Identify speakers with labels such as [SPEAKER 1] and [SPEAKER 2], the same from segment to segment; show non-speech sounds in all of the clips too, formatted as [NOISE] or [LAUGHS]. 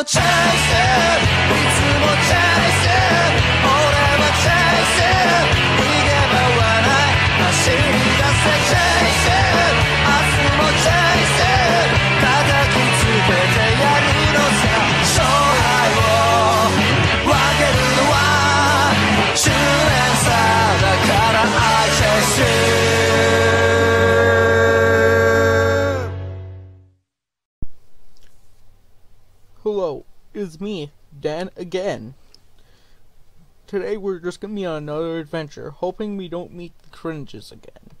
[SPEAKER 1] no chances.
[SPEAKER 2] Hello, it's me, Dan again. Today we're just gonna be on another adventure, hoping we don't meet the cringes again.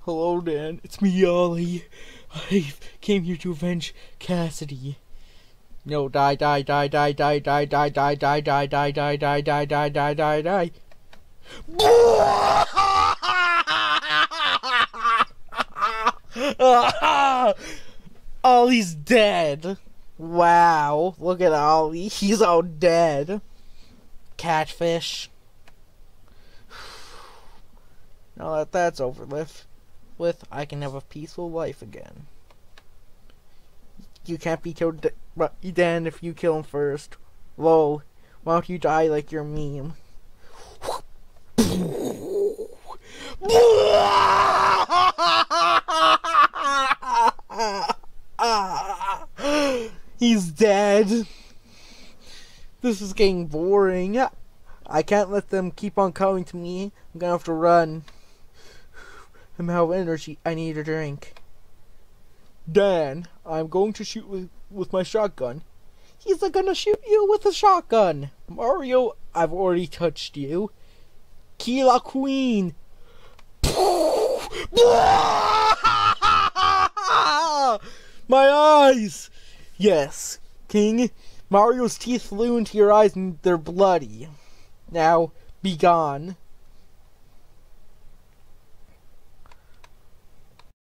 [SPEAKER 2] Hello, Dan. It's me, Ollie. I came here to avenge Cassidy. No, die, die, die, die, die, die, die, die, die, die, die, die, die, die, die, die, die, die. Ollie's dead. Wow, look at Ollie. He's all dead. Catfish. [SIGHS] Now that that's over with, with I can have a peaceful life again. You can't be killed, but then if you kill him first. Lol, why don't you die like your meme? He's dead. This is getting boring. I can't let them keep on coming to me. I'm gonna have to run. I'm out of energy. I need a drink. Dan, I'm going to shoot with, with my shotgun. He's gonna shoot you with a shotgun. Mario, I've already touched you. Kila Queen. [LAUGHS] My eyes! Yes, King. Mario's teeth flew into your eyes and they're bloody. Now, be gone.